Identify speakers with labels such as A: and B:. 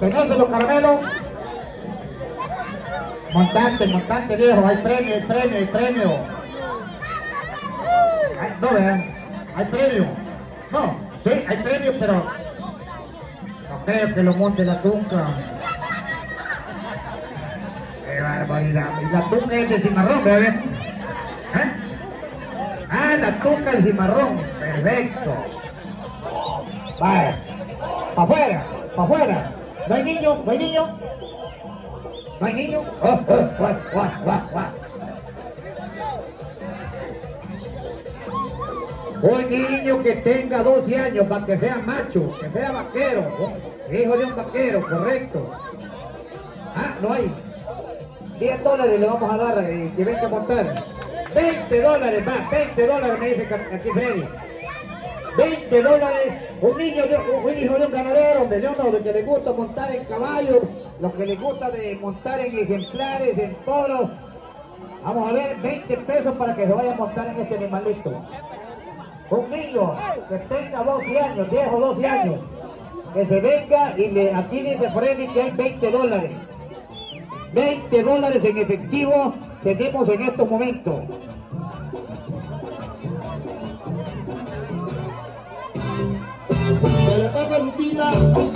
A: Tenérselo, Carmelo. Montante, montante viejo, hay premio, hay premio, hay premio. No vean, hay premio. No, sí, hay premio, pero no creo que lo monte la tunca. Qué barbaridad. Y la tunca es de cimarrón, bebé. ¿Eh? Ah, la tunca es cimarrón. Perfecto. Vaya. Pa' afuera, pa' afuera. No hay niño, no hay niño. No hay niño. Oh, oh, guau, guau, guau. Un niño que tenga 12 años para que sea macho, que sea vaquero, hijo de un vaquero, correcto. Ah, no hay. 10 dólares le vamos a dar eh, que venga a montar. 20 dólares más, 20 dólares me dice aquí Freddy. 20 dólares, un niño, un hijo de un ganadero, de uno de que le gusta montar en caballos, los que le gusta de montar en ejemplares, en toros. Vamos a ver, 20 pesos para que se vaya a montar en este animalito. Un niño que tenga 12 años, 10 o 12 años, que se venga y le, aquí dice Freddy que hay 20 dólares. 20 dólares en efectivo tenemos en estos momentos.
B: Se le pasa Lupita.